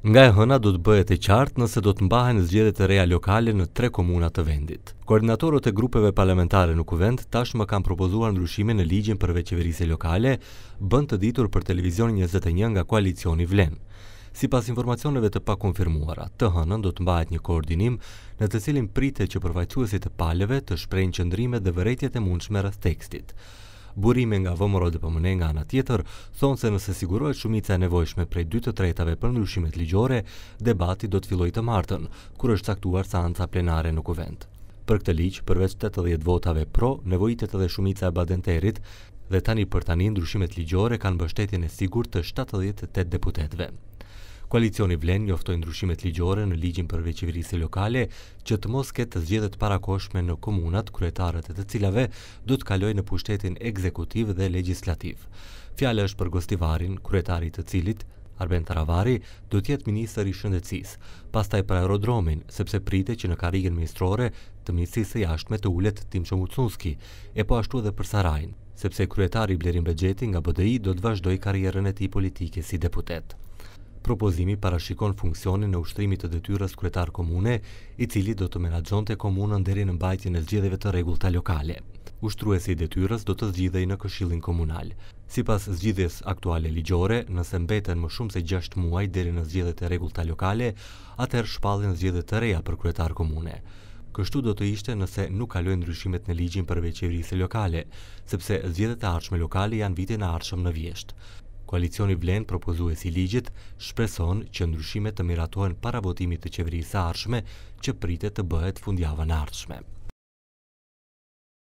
Nga e hëna do të bëhet e qartë nëse do të mbahen zgjedhje të reja lokale në tre komuna të vendit. Koordinatorët e grupeve parlamentare në Kuvend tashmë kanë propozuar ndryshime në ligjin për vetëqeverisje lokale, bëjnë të ditur për Televizionin njëzet e një nga koalicioni Vlen. Sipas informacioneve të pakonfirmuara, të hënën do të mbahet një koordinim në të cilin pritet që përfaqësuesit e palëve të shprehin qëndrimet dhe vërejtjet e mundshme rreth tekstit. Burime nga VMRO-DPMNE nga ana tjetër, thonë se nëse sigurohet shumica e nevojshme prej dy të tretave për ndryshimet ligjore, debati do të fillojë të martën, kur është caktuar seanca plenare në Kuvend. Për këtë ligj, përveç tetëdhjetë votave pro, nevojitet edhe shumica e Badenterit dhe tani për tani ndryshimet ligjore kanë mbështetjen e sigurt të shtatëdhjetë e tetë deputetëve. Koalicioni Vlen njoftoi ndryshimet ligjore në Ligjin për Vetëqeverisje Lokale që të mos ketë zgjedhje të parakohshme në komunat, kryetarët e të cilave do të kalojnë në pushtetin ekzekutiv dhe legjislativ. Fjala është për Gostivarin, kryetari i të cilit, Arben Taravari, do të jetë ministër i Shëndetësisë, pastaj për Aerodromin, sepse pritet që në karrigen ministrore të Ministrisë së Jashtme të ulet Timço Mucunski, e po ashtu edhe për Sarajin, sepse kryetari Blerim Bexheti nga BDI do të vazhdojë karrierën e tij politike si deputet. Propozimi parashikon funksionin e ushtrimit të detyrës kryetar komune, i cili do të menaxhonte komunën deri në mbajtjen e zgjedhjeve të rregullta lokale. Ushtruesi i detyrës do të zgjidhej në Këshillin Komunal. Sipas zgjidhjes aktuale ligjore, nëse mbeten më shumë se gjashtë muaj deri në zgjedhjet e rregullta lokale, atëherë shpallen zgjedhje të reja për kryetar komune. Kështu do të ishte nëse nuk kalojnë ndryshimet në Ligjin për Vetëqeverisje Lokale, sepse zgjedhjet e ardhshme lokale janë vitin e ardhshëm në vjeshtë. Koalicioni Vlen propozuesi i ligjit shpreson që ndryshimet të miratohen para votimit të qeverisë së ardhshme që pritet të bëhet fundjavën e ardhshme.